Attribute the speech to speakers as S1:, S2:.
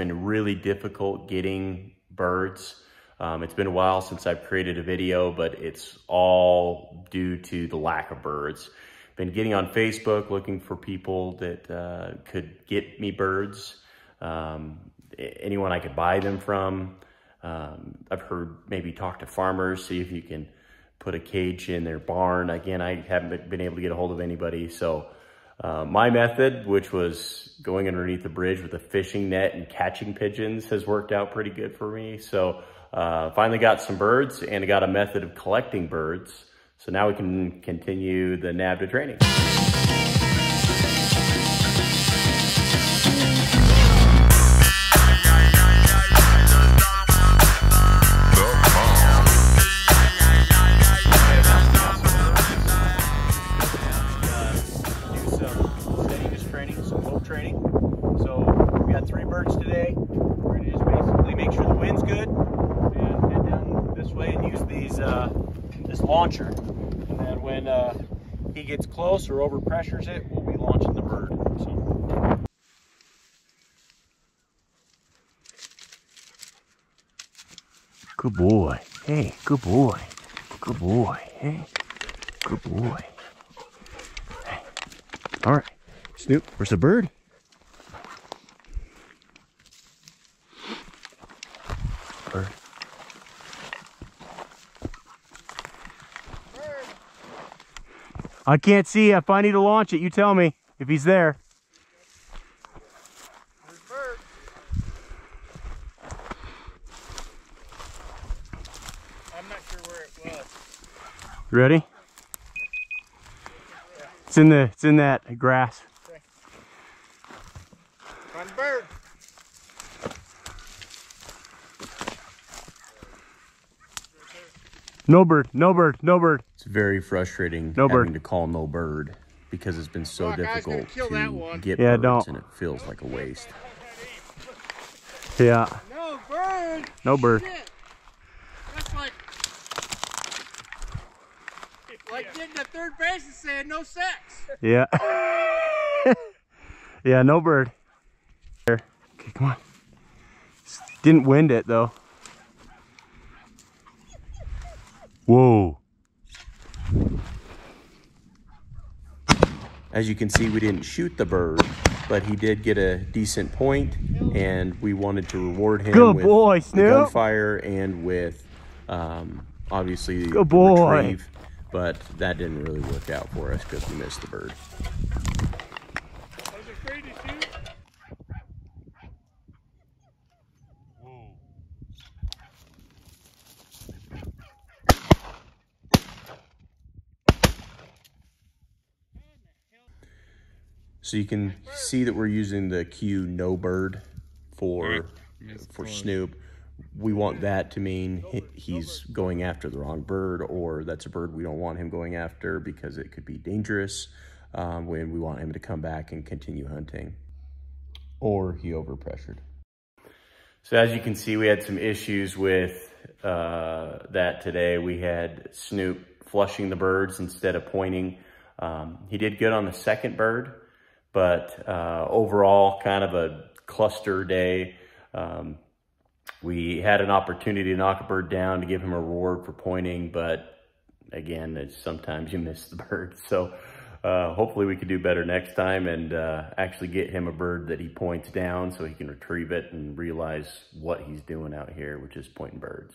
S1: been really difficult getting birds. Um, it's been a while since I've created a video, but it's all due to the lack of birds. Been getting on Facebook looking for people that uh, could get me birds, um, anyone I could buy them from. Um, I've heard maybe talk to farmers, see if you can put a cage in their barn. Again, I haven't been able to get a hold of anybody. So uh, my method, which was going underneath the bridge with a fishing net and catching pigeons has worked out pretty good for me. So uh, finally got some birds and got a method of collecting birds. So now we can continue the NAVHDA training. Launcher. And then when uh, he gets close or overpressures it, we'll be launching the bird. So.
S2: Good boy. Hey, good boy. Good boy. Hey, good boy. Hey. All right. Snoop, where's the bird? Bird. I can't see if I need to launch it. You tell me if he's there.
S3: I'm not sure where it was.
S2: ready? It's in the it's in that grass. Okay.
S3: Find bird.
S2: No bird, no bird, no bird.
S1: It's very frustrating
S2: no
S1: having
S2: bird.
S1: to call no bird because it's been so
S3: well,
S1: difficult to get
S2: yeah,
S1: birds
S2: don't.
S1: and it feels like a waste.
S2: Yeah.
S3: No bird.
S2: No bird.
S3: Shit. That's like like getting a third base and saying no sex.
S2: Yeah. yeah, no bird. There. Okay, come on. Didn't wind it though. Whoa.
S1: As you can see, we didn't shoot the bird, but he did get a decent point, and we wanted to reward him
S2: Good
S1: with
S2: boy,
S1: gunfire and with, um, obviously,
S2: Good boy.
S1: retrieve. But that didn't really work out for us because we missed the bird.
S3: I was afraid to shoot.
S1: So you can see that we're using the cue no bird for for Snoop. We want that to mean he's going after the wrong bird, or that's a bird we don't want him going after because it could be dangerous. Um, when we want him to come back and continue hunting, or he overpressured. So as you can see, we had some issues with uh, that today. We had Snoop flushing the birds instead of pointing. Um, he did good on the second bird, but uh, overall kind of a cluster day. Um, we had an opportunity to knock a bird down to give him a reward for pointing, but again, sometimes you miss the bird. So uh, hopefully we could do better next time and uh, actually get him a bird that he points down so he can retrieve it and realize what he's doing out here, which is pointing birds.